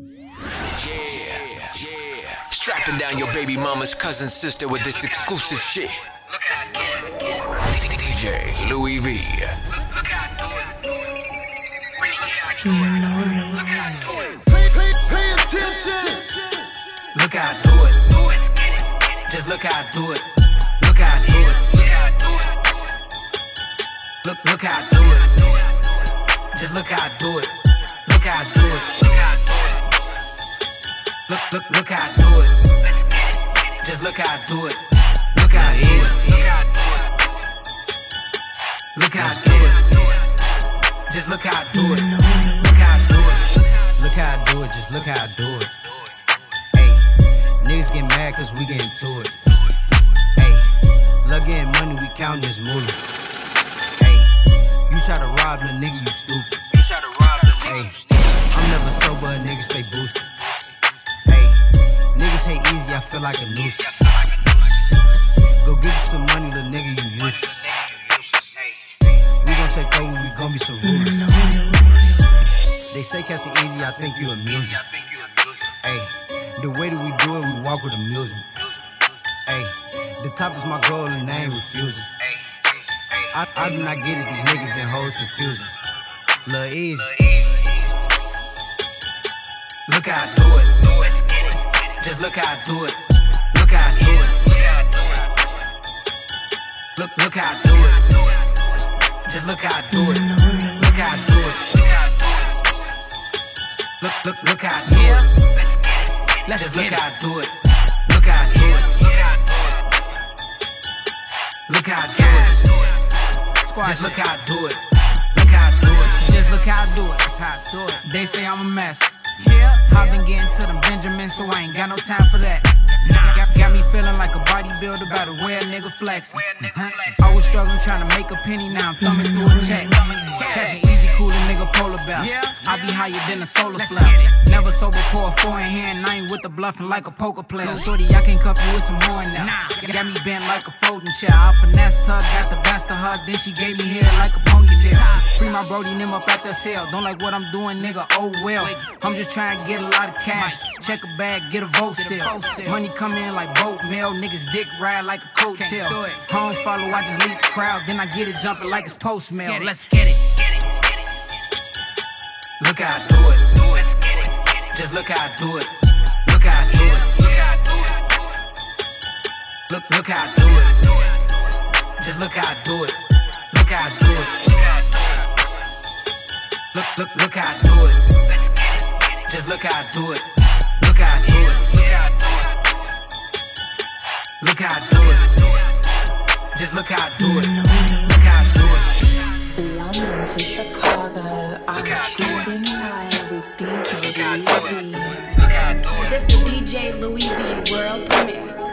Yeah, yeah. Strapping down your baby mama's cousin sister with this exclusive shit. DJ Louie V. Pay attention. Look how I do it. Just look how I do it. Look how I do it. Look, look how I do it. Just look how I do it. Look how I do it. Look, look, look look how I do it. Just look how I do it. Look how I do it. Look how I do it. Just look how I do it. Look how I do it. Look how I do it, just look how I do it. Hey, niggas get mad cause we get into it. Hey, love getting money, we counting this moolah. Hey, you try to rob the nigga, you stupid. Hey, I'm never sober, a nigga stay boosted. I feel like a noose. Go get you some money, little nigga, you useless. We gon' take over, we gon' be some rulers. They say Cash and Eazi, I think you amusing. Hey, the way that we do it, we walk with amusement. Hey, the top is my goal and I ain't refusing. I, I do not get it, these niggas and hoes confusing. Lil' easy. Look how I do it. Just look how I do it. Look how I do it. Look, look how I do it. Just look how I do it. Look how I do it. Look, look, look how I do it. Let's Just look how I do it. Look how I do it. Look how I do it. Just look how I do it. Look how I do it. Just look how I do it. How I do it. They say I'm a mess. Yeah, I've been getting to them Benjamins, so I ain't got no time for that. Nah, got, got me feeling like a bodybuilder, about to wear a nigga flexing. I was struggling trying to make a penny, now I'm thumbing through a check. Cash and Eazi, cool a nigga polar bear. I be higher than a solar flare. Never sober, pour a four in hand, I ain't with the bluffing like a poker player. Shorty, I can cuff you with some more now. Got me bent like a folding chair. I finessed her, got the best of her, then she gave me hair like a ponytail. Free my brody, them up at the sale. Don't like what I'm doing, nigga, oh well. I'm just trying to get a lot of cash. Check a bag, get a vote sale. Money come in like boat mail, niggas dick ride like a coattail. I don't follow, I just lead the crowd, then I get it jumping like it's post mail. Let's get it. Look how I do it. Just look how I do it. Look how I do it. Look, look how I do it. Just look how I do it. Look how I do it. Look, look, look how I do it. Just look how I do it. Look how I do it. Look how I do it. Just look how I do it. Look how I do it. London to Chicago, I'm shooting high with DJ Louie V. This the DJ Louie V world premiere.